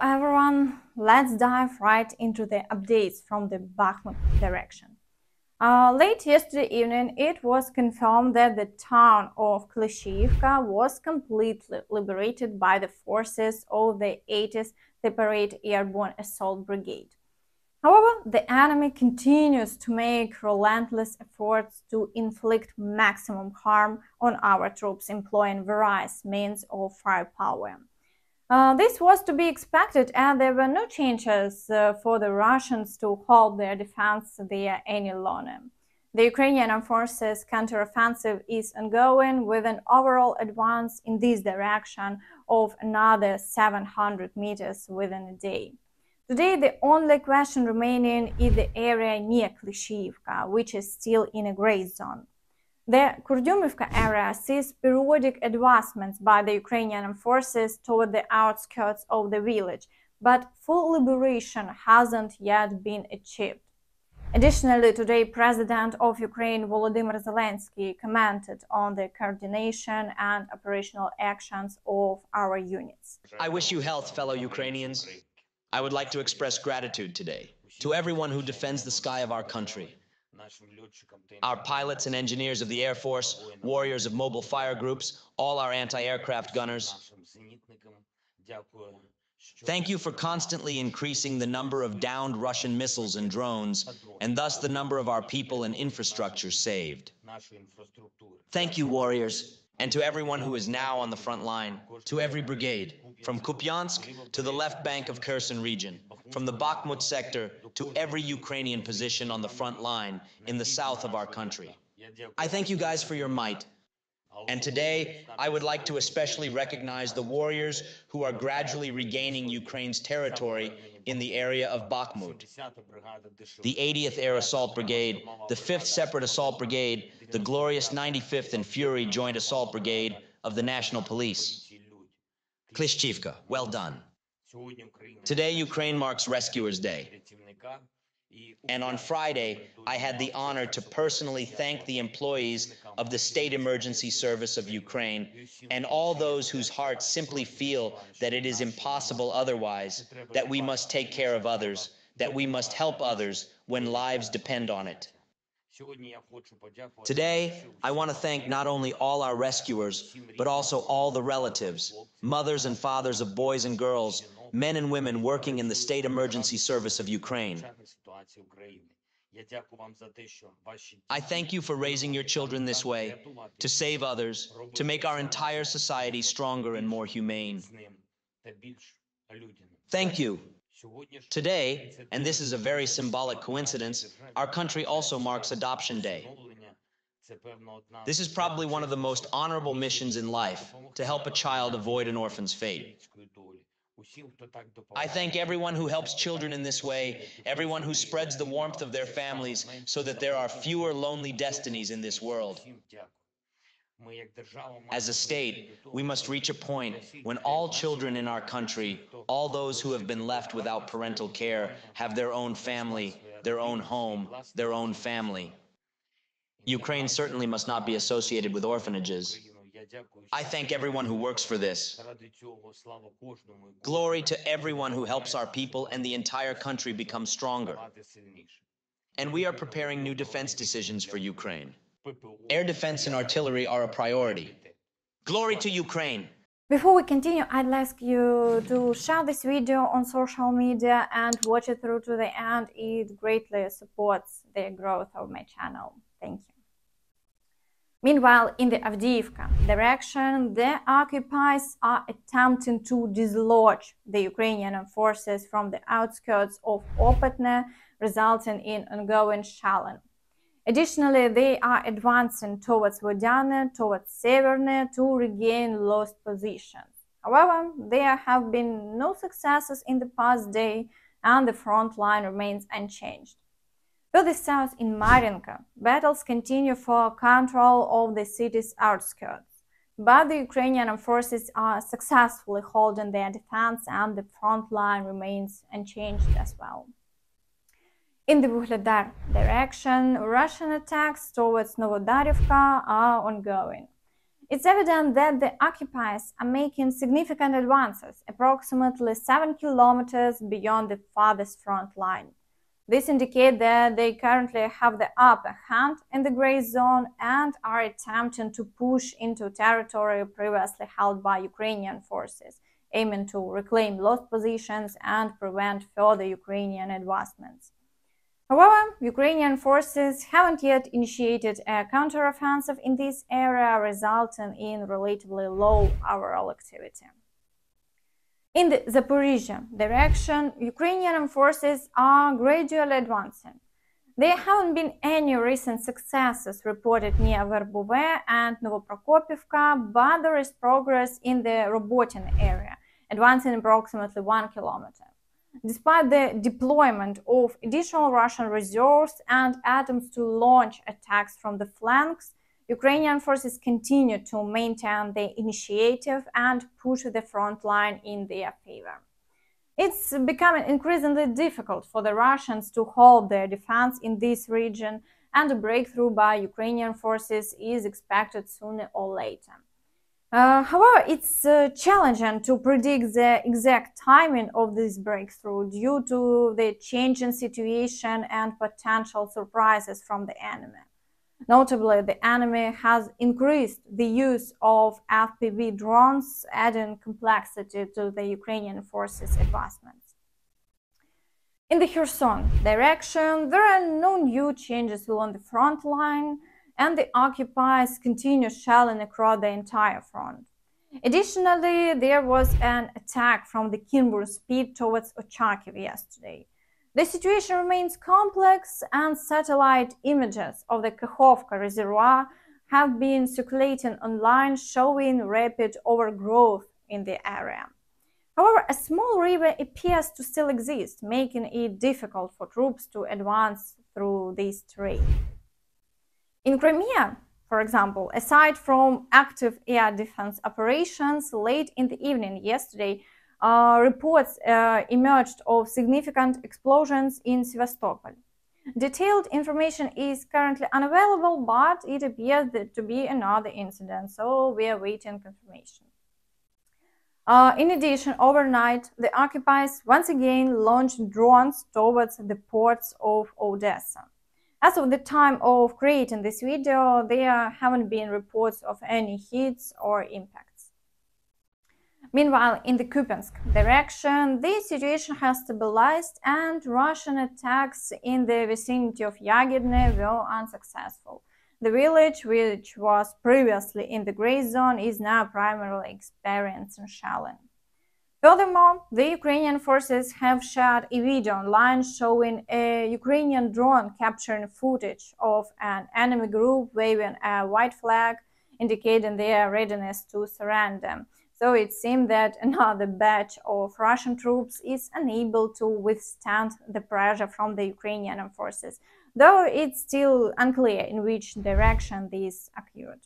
everyone, let's dive right into the updates from the Bakhmut direction. Uh, late yesterday evening, it was confirmed that the town of Klishivka was completely liberated by the forces of the 80th Separate Airborne Assault Brigade. However, the enemy continues to make relentless efforts to inflict maximum harm on our troops, employing various means of firepower. Uh, this was to be expected, and there were no changes uh, for the Russians to hold their defense there any longer. The Ukrainian forces' counteroffensive is ongoing with an overall advance in this direction of another 700 meters within a day. Today, the only question remaining is the area near Klishivka, which is still in a gray zone. The Kurdyumivka area sees periodic advancements by the Ukrainian forces toward the outskirts of the village, but full liberation hasn't yet been achieved. Additionally, today, President of Ukraine Volodymyr Zelensky commented on the coordination and operational actions of our units. I wish you health, fellow Ukrainians. I would like to express gratitude today to everyone who defends the sky of our country our pilots and engineers of the Air Force, warriors of mobile fire groups, all our anti-aircraft gunners. Thank you for constantly increasing the number of downed Russian missiles and drones, and thus the number of our people and infrastructure saved. Thank you, warriors, and to everyone who is now on the front line, to every brigade, from Kupiansk to the left bank of Kherson region, from the Bakhmut sector to every Ukrainian position on the front line in the south of our country. I thank you guys for your might. And today, I would like to especially recognize the warriors who are gradually regaining Ukraine's territory in the area of Bakhmut. The 80th Air Assault Brigade, the 5th Separate Assault Brigade, the glorious 95th and Fury Joint Assault Brigade of the National Police. Klishchivka, well done. Today, Ukraine marks Rescuers Day. And on Friday, I had the honor to personally thank the employees of the State Emergency Service of Ukraine and all those whose hearts simply feel that it is impossible otherwise, that we must take care of others, that we must help others when lives depend on it. Today, I want to thank not only all our rescuers, but also all the relatives, mothers and fathers of boys and girls men and women working in the State Emergency Service of Ukraine. I thank you for raising your children this way, to save others, to make our entire society stronger and more humane. Thank you. Today, and this is a very symbolic coincidence, our country also marks Adoption Day. This is probably one of the most honorable missions in life, to help a child avoid an orphan's fate. I thank everyone who helps children in this way, everyone who spreads the warmth of their families so that there are fewer lonely destinies in this world. As a state, we must reach a point when all children in our country, all those who have been left without parental care, have their own family, their own home, their own family. Ukraine certainly must not be associated with orphanages. I thank everyone who works for this. Glory to everyone who helps our people and the entire country become stronger. And we are preparing new defense decisions for Ukraine. Air defense and artillery are a priority. Glory to Ukraine! Before we continue, I'd ask you to share this video on social media and watch it through to the end. It greatly supports the growth of my channel. Thank you. Meanwhile, in the Avdiivka direction, the occupiers are attempting to dislodge the Ukrainian forces from the outskirts of Opytne, resulting in ongoing shelling. Additionally, they are advancing towards Vodyane, towards Severne to regain lost positions. However, there have been no successes in the past day and the front line remains unchanged. Further south in Marinka, battles continue for control of the city's outskirts, but the Ukrainian forces are successfully holding their defense and the front line remains unchanged as well. In the Vuhledar direction, Russian attacks towards Novodarivka are ongoing. it's evident that the occupiers are making significant advances, approximately 7 kilometers beyond the farthest front line. This indicates that they currently have the upper hand in the gray zone and are attempting to push into territory previously held by Ukrainian forces, aiming to reclaim lost positions and prevent further Ukrainian advancements. However, Ukrainian forces haven't yet initiated a counteroffensive in this area, resulting in relatively low overall activity. In the Zaporizhia direction, Ukrainian forces are gradually advancing. There haven't been any recent successes reported near Verbove and Novoprokopivka, but there is progress in the Robotyne area, advancing approximately one kilometer. Despite the deployment of additional Russian reserves and attempts to launch attacks from the flanks, Ukrainian forces continue to maintain the initiative and push the front line in their favor. It's becoming increasingly difficult for the Russians to hold their defense in this region, and a breakthrough by Ukrainian forces is expected sooner or later. Uh, however, it's uh, challenging to predict the exact timing of this breakthrough due to the changing situation and potential surprises from the enemy. Notably, the enemy has increased the use of FPV drones, adding complexity to the Ukrainian forces' advancements. In the Kherson direction, there are no new changes along the front line, and the occupiers continue shelling across the entire front. Additionally, there was an attack from the Kinburn spit towards Ochakiv yesterday. The situation remains complex, and satellite images of the Kakhovka reservoir have been circulating online showing rapid overgrowth in the area. However, a small river appears to still exist, making it difficult for troops to advance through this terrain. In Crimea, for example, aside from active air defense operations, late in the evening yesterday, reports uh, emerged of significant explosions in Sevastopol. Detailed information is currently unavailable, but it appears to be another incident, so we are waiting confirmation. Uh, in addition, overnight, the occupiers once again launched drones towards the ports of Odessa. As of the time of creating this video, there haven't been reports of any hits or impacts. Meanwhile, in the Kupiansk direction, the situation has stabilized and Russian attacks in the vicinity of Yagidne were unsuccessful. The village, which was previously in the gray zone, is now primarily experiencing shelling. Furthermore, the Ukrainian forces have shared a video online showing a Ukrainian drone capturing footage of an enemy group waving a white flag, indicating their readiness to surrender. So it seems that another batch of Russian troops is unable to withstand the pressure from the Ukrainian forces, though it's still unclear in which direction this occurred.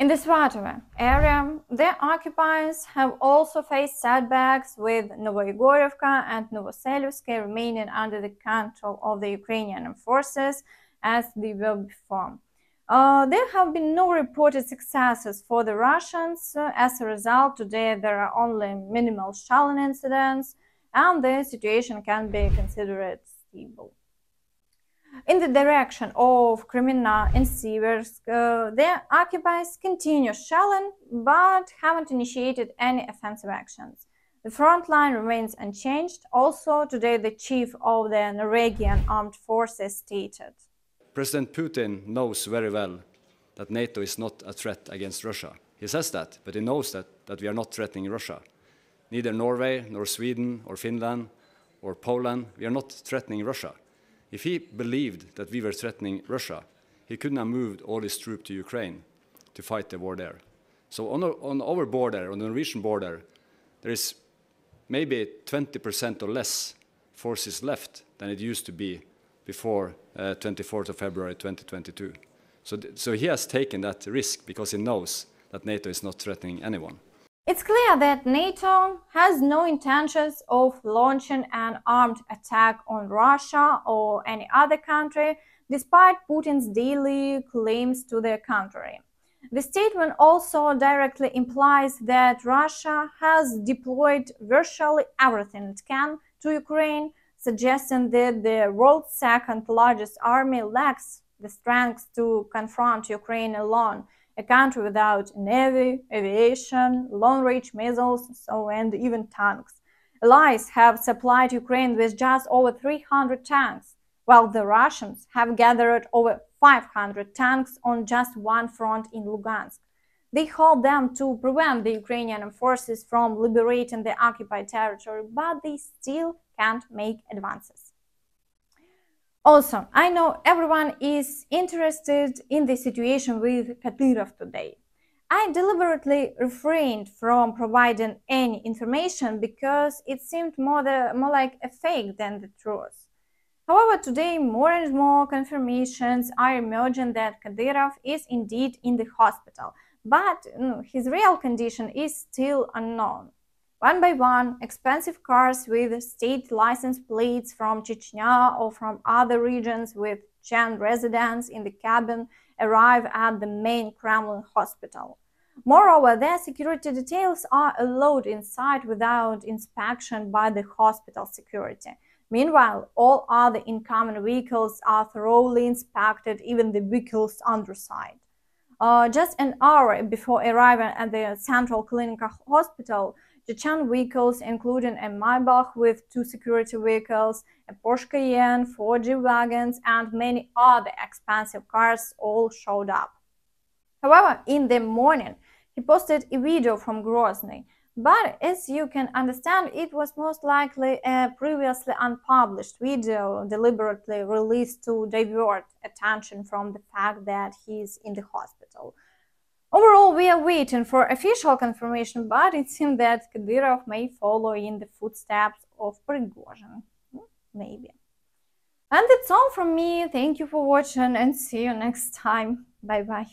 In the Svatove area, the occupiers have also faced setbacks with Novoigorivka and Novoselivske remaining under the control of the Ukrainian forces as they were before. Uh, there have been no reported successes for the Russians. Uh, as a result, today there are only minimal shelling incidents and the situation can be considered stable. In the direction of Kreminna and Siversk, uh, the occupiers continue shelling but haven't initiated any offensive actions. The front line remains unchanged. Also, today the chief of the Norwegian armed forces stated. President Putin knows very well that NATO is not a threat against Russia. He says that, but he knows that, that we are not threatening Russia. Neither Norway, nor Sweden, or Finland, or Poland, we are not threatening Russia. If he believed that we were threatening Russia, he couldn't have moved all his troops to Ukraine to fight the war there. So on on our border, on the Norwegian border, there is maybe 20% or less forces left than it used to be before uh, 24th of February 2022. So, so he has taken that risk because he knows that NATO is not threatening anyone. It's clear that NATO has no intentions of launching an armed attack on Russia or any other country, despite Putin's daily claims to the contrary. The statement also directly implies that Russia has deployed virtually everything it can to Ukraine, suggesting that the world's second largest army lacks the strength to confront Ukraine alone, a country without navy, aviation, long-range missiles, so and even tanks. Allies have supplied Ukraine with just over 300 tanks, while the Russians have gathered over 500 tanks on just one front in Lugansk. They hold them to prevent the Ukrainian forces from liberating the occupied territory, but they still can't make advances. Also, I know everyone is interested in the situation with Kadyrov today. I deliberately refrained from providing any information because it seemed more, the, more like a fake than the truth. However, today more and more confirmations are emerging that Kadyrov is indeed in the hospital, but his real condition is still unknown. One by one, expensive cars with state license plates from Chechnya or from other regions with Chen residents in the cabin arrive at the main Kremlin hospital. Moreover, their security details are allowed inside without inspection by the hospital security. Meanwhile, all other incoming vehicles are thoroughly inspected, even the vehicle's underside. Uh, just an hour before arriving at the Central Clinical Hospital, Chechen vehicles, including a Maybach with two security vehicles, a Porsche Cayenne, four G-Wagons, and many other expensive cars all showed up. However, in the morning, he posted a video from Grozny, but as you can understand, it was most likely a previously unpublished video deliberately released to divert attention from the fact that he's in the hospital. Overall, we are waiting for official confirmation, but it seems that Kadyrov may follow in the footsteps of Prigozhin. Hmm, maybe. And that's all from me. Thank you for watching and see you next time. Bye bye.